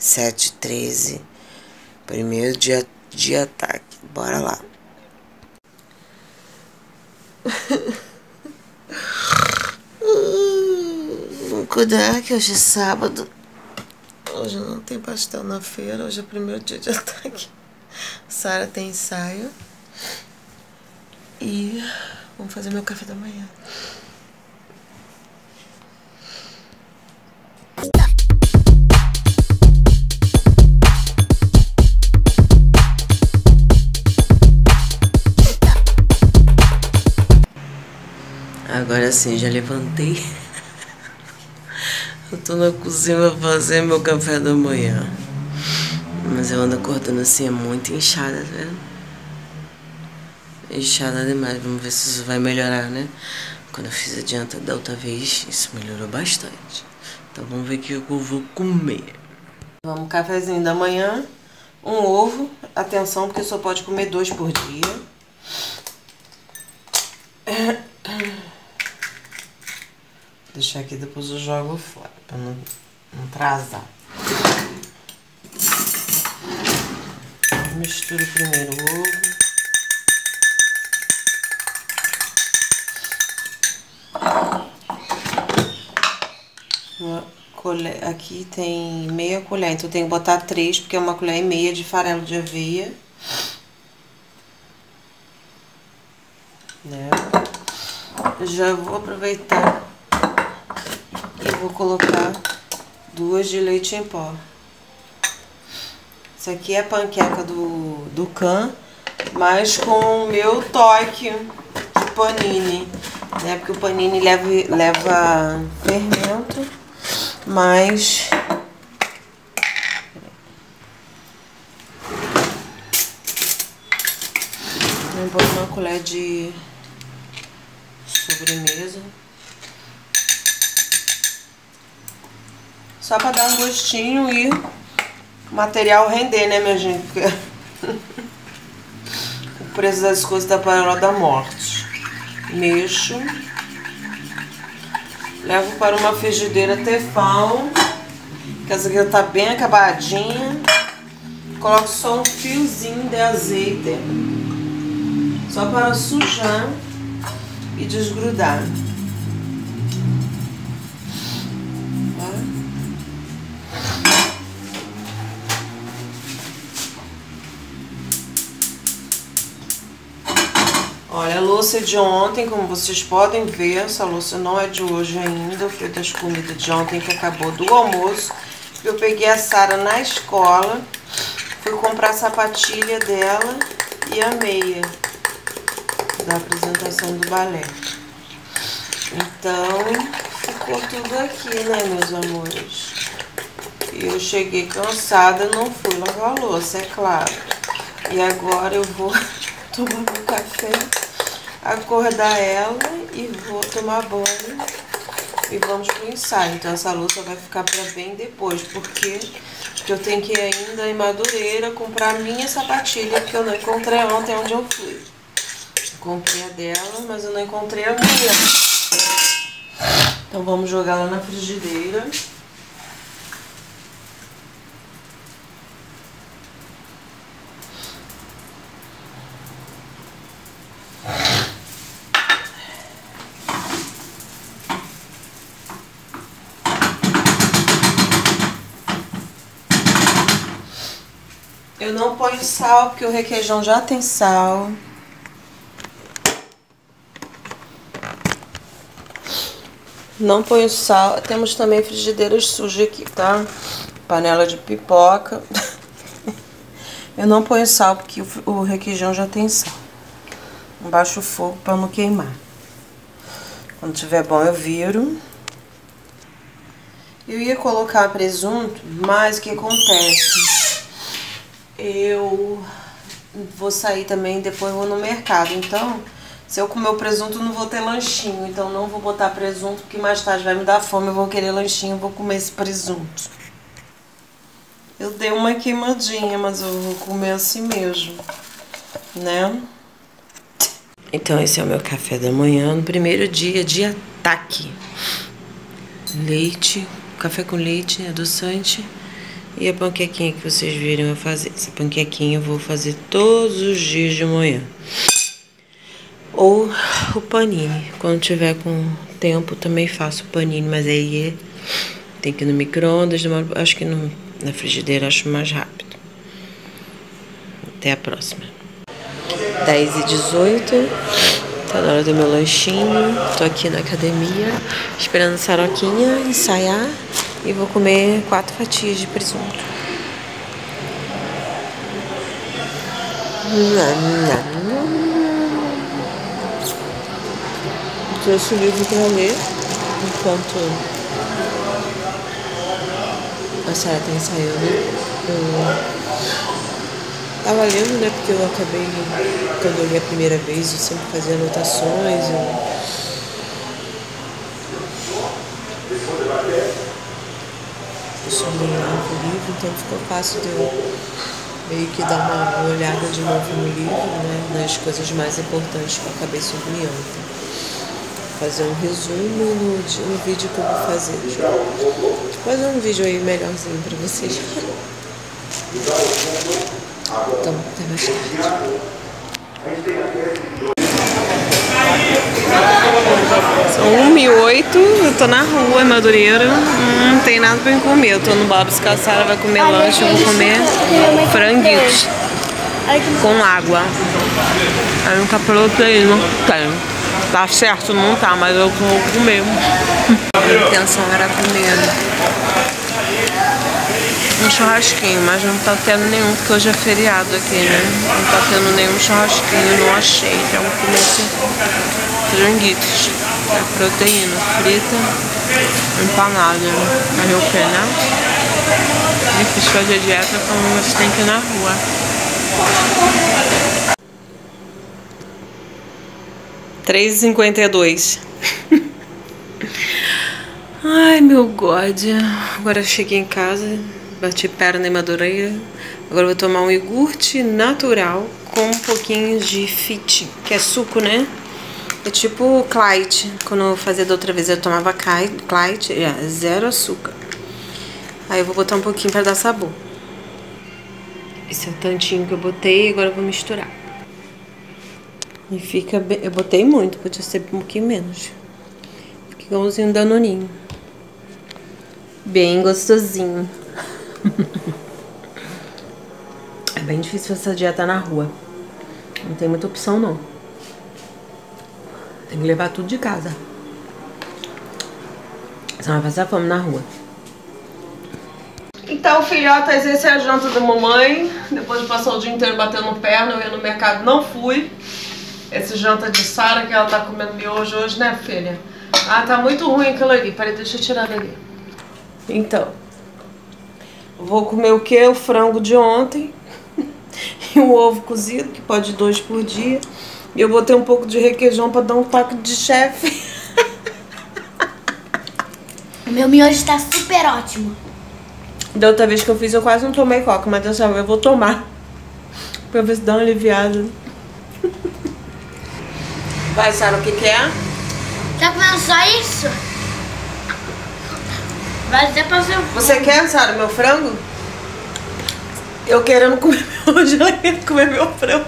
7h13. Primeiro dia de ataque. Bora lá. Vou cuidar que hoje é sábado. Hoje não tem pastel na feira. Hoje é o primeiro dia de ataque. Sara tem ensaio. E vamos fazer meu café da manhã. Agora sim, já levantei. Eu tô na cozinha pra fazer meu café da manhã. Mas eu ando acordando assim, é muito inchada, tá vendo? Inchada demais. Vamos ver se isso vai melhorar, né? Quando eu fiz a dieta da outra vez, isso melhorou bastante. Então vamos ver o que eu vou comer. Vamos, cafezinho da manhã. Um ovo. Atenção, porque só pode comer dois por dia. Deixar aqui, depois eu jogo fora, pra não, não. Misturo primeiro o ovo. Colher, aqui tem meia colher, então tenho que botar três, porque é uma colher e meia de farelo de aveia. Né? Já vou aproveitar vou colocar duas de leite em pó. Isso aqui é panqueca do, do can, mas com o meu toque de panini, né? Porque o panini leva, leva fermento, mas... Vou botar uma colher de sobremesa. Só pra dar um gostinho e o material render, né, minha gente? Porque o preço das coisas tá para da morte. Mexo. Levo para uma frigideira Tefal. Que essa aqui tá bem acabadinha. Coloco só um fiozinho de azeite. Só para sujar e desgrudar. Olha, a louça de ontem, como vocês podem ver, essa louça não é de hoje ainda, foi das comidas de ontem que acabou do almoço. Eu peguei a Sara na escola, fui comprar a sapatilha dela e a meia da apresentação do balé. Então, ficou tudo aqui, né, meus amores? E eu cheguei cansada, não fui lavar a louça, é claro. E agora eu vou tomar meu café acordar ela e vou tomar banho e vamos pro ensaio. Então essa louça vai ficar para bem depois, porque eu tenho que ir ainda em Madureira comprar a minha sapatilha, que eu não encontrei ontem onde eu fui. Comprei a dela, mas eu não encontrei a minha. Então vamos jogar lá na frigideira. Eu não ponho sal, porque o requeijão já tem sal. Não ponho sal. Temos também frigideiras sujas aqui, tá? Panela de pipoca. Eu não ponho sal, porque o requeijão já tem sal. Baixo o fogo para não queimar. Quando tiver bom, eu viro. Eu ia colocar presunto, mas o que acontece? Eu vou sair também, depois vou no mercado. Então, se eu comer o presunto, não vou ter lanchinho. Então, não vou botar presunto, porque mais tarde vai me dar fome, eu vou querer lanchinho, vou comer esse presunto. Eu dei uma queimadinha, mas eu vou comer assim mesmo, né? Então, esse é o meu café da manhã, no primeiro dia de ataque. Leite, café com leite, adoçante E a panquequinha que vocês viram eu fazer. Essa panquequinha eu vou fazer todos os dias de manhã. Ou o panini. Quando tiver com tempo também faço panini, mas aí tem que ir no micro-ondas. Acho que no, na frigideira acho mais rápido. Até a próxima. 10 e 18 Tá na hora do meu lanchinho. Tô aqui na academia, esperando Saroquinha ensaiar. E vou comer quatro fatias de presunto. Trouxe o livro pra ler enquanto a Sara tá ensaiando. Eu Tava lendo, né? Porque eu acabei, quando eu li a primeira vez, eu sempre fazia anotações. Eu... o livro, então ficou fácil de eu meio que dar uma olhada de novo no livro, né? Nas coisas mais importantes que eu acabei sublinhando fazer um resumo no, no vídeo que eu vou fazer. Fazer um vídeo aí melhorzinho pra vocês. Então, até mais tarde. São 1 e 8, eu tô na rua, em Madureira, hum, não tem nada pra eu comer. Eu tô no Bob's que a Sara vai comer lanche, eu vou comer franguitos com água. Aí não tá proteína, tem. Tá certo, não tá, mas eu vou comer. A intenção era comer um churrasquinho, mas não tá tendo nenhum, porque hoje é feriado aqui, né? Não tá tendo nenhum churrasquinho, não achei. Então vou comer esse franguitos. É proteína frita, empanada. Aí o que, né? Difícil fazer dieta quando você tem que ir na rua. Três e cinquenta e dois. Ai, meu God. Agora cheguei em casa, bati perna em madureira. Agora vou tomar um iogurte natural com um pouquinho de fit, que é suco, né? É tipo Clyde. Quando eu fazia da outra vez eu tomava Clyde, é, zero açúcar. Aí eu vou botar um pouquinho para dar sabor. Esse é o tantinho que eu botei, agora eu vou misturar. E fica bem... Eu botei muito, podia ser um pouquinho menos. Fica igualzinho um danoninho. Bem gostosinho. é bem difícil essa dieta na rua. Não tem muita opção, não. Tem que levar tudo de casa. Senão vai passar fome na rua. Então, filhotas, esse é a janta da mamãe. Depois de passar o dia inteiro batendo perna, eu ia no mercado, não fui. Esse janta de Sara, que ela tá comendo miojo hoje, né, filha? Ah, tá muito ruim aquilo ali. Peraí, deixa eu tirar dali. Então, Vou comer o que? O frango de ontem. e o ovo cozido, que pode dois por dia. E eu botei um pouco de requeijão pra dar um toque de chefe. o meu miojo está super ótimo. Da outra vez que eu fiz, eu quase não tomei coca, mas dessa vez eu vou tomar. Pra ver se dá uma aliviada. Vai, Sara, o que que é? Tá comendo só isso? Vai até fazer o Você quer, Sara, meu frango? Eu querendo comer hoje, ela querendo comer meu frango.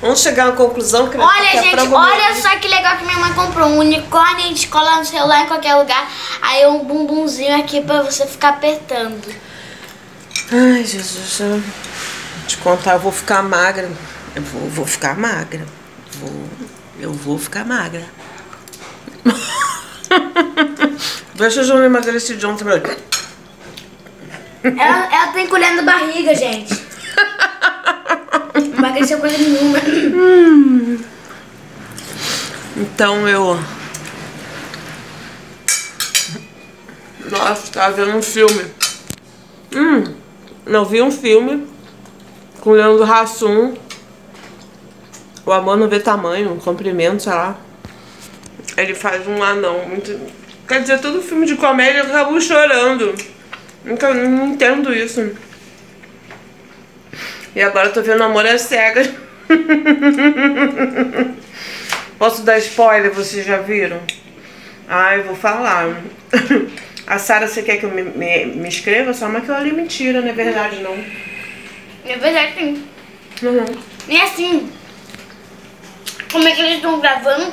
Vamos chegar à conclusão que Olha, gente, olha só que legal que minha mãe comprou. Um unicórnio, a gente cola no celular em qualquer lugar. Aí um bumbumzinho aqui pra você ficar apertando. Ai, Jesus. Eu... Te contar, eu vou ficar magra. Eu vou, vou ficar magra. Vou, eu vou ficar magra. Deixa eu já emagreci de ontem ela, ela tem colher na barriga, gente. Emagreceu coisa nenhuma. Hum. Então eu. Nossa, tava vendo um filme. Hum, não vi um filme com o Leandro Hassum. O amor não vê tamanho, um comprimento, sei lá. Ele faz um anão muito Quer dizer, todo filme de comédia eu acabo chorando. Nunca não entendo isso. E agora eu tô vendo Amor às Cegas. Posso dar spoiler? Vocês já viram? Ah, eu vou falar. A Sara, você quer que eu me, me, me escreva? Só uma que eu ali mentira, não é verdade não. É verdade, sim. Uhum. E assim, como é que eles estão gravando?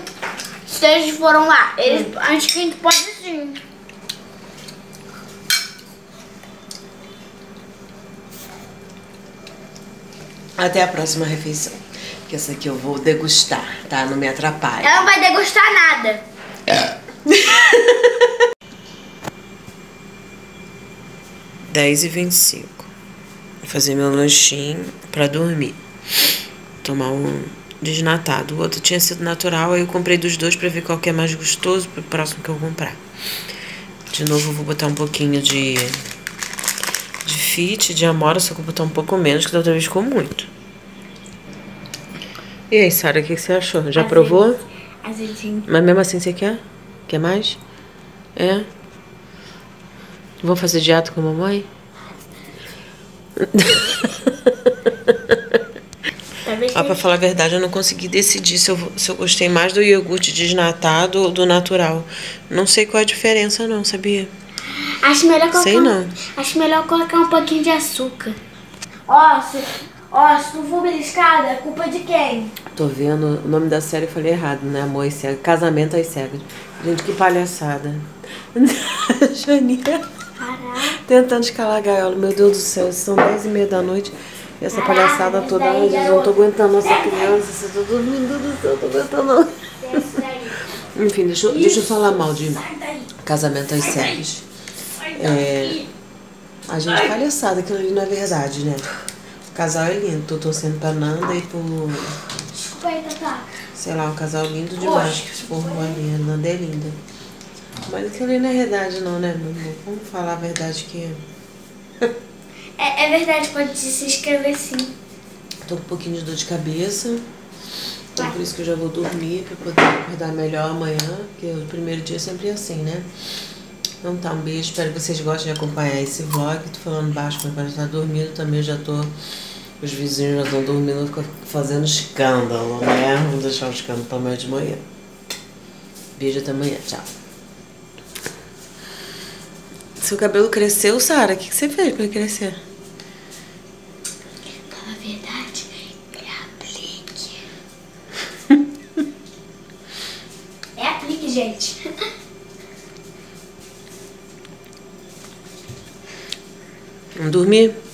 Se eles foram lá, eles, acho que a gente pode sim. Até a próxima refeição. Que essa aqui eu vou degustar, tá? Não me atrapalha. Ela não vai degustar nada. Dez e vinte e cinco. Vou fazer meu lanchinho pra dormir. Tomar um desnatado. O outro tinha sido natural, aí eu comprei dos dois pra ver qual que é mais gostoso pro próximo que eu comprar. De novo eu vou botar um pouquinho de de fit, de amora, só que eu vou botar um pouco menos, que da outra vez ficou muito. E aí, Sara, o que que você achou? Já provou? Azedinho. Mas mesmo assim você quer? Quer mais? É? Vamos fazer dieta com a mamãe? Talvez Ah, pra falar a verdade, eu não consegui decidir se eu, se eu gostei mais do iogurte desnatado ou do natural. Não sei qual é a diferença não, sabia? Acho melhor colocar. Sei um- não. Acho melhor colocar um pouquinho de açúcar. Ó, se, ó, se tu for beliscada, é culpa de quem? Tô vendo o nome da série eu falei errado, né? Amor e cega. Casamento às cegas. Gente, que palhaçada. Janinha tentando escalar a gaiola. Meu Deus do céu, são dez e meia da noite. E essa Caraca, palhaçada toda, eu não tô aguentando essa criança. Eu tô dormindo do céu, eu tô aguentando. Enfim, deixa eu, deixa eu falar mal de casamento às cegas. É, a gente palhaçada, aquilo ali não é verdade, né? O casal é lindo, tô torcendo pra Nanda e por, Desculpa aí, Tatá. sei lá, um casal lindo demais que ali. A Nanda é linda. Mas aquilo ali não é verdade não, né, meu amor? Vamos falar a verdade que É, é verdade, pode se inscrever sim. tô com um pouquinho de dor de cabeça. Então por isso que eu já vou dormir pra poder acordar melhor amanhã, porque o primeiro dia é sempre assim, né? Então tá, um beijo, espero que vocês gostem de acompanhar esse vlog. Tô falando baixo, mas quando tá dormindo também já tô. Os vizinhos já estão dormindo, ficam fazendo escândalo, né? Vamos deixar o escândalo pra amanhã de manhã. Beijo até amanhã, tchau. Seu cabelo cresceu, Sara? O que, que você fez pra ele crescer? Dormir?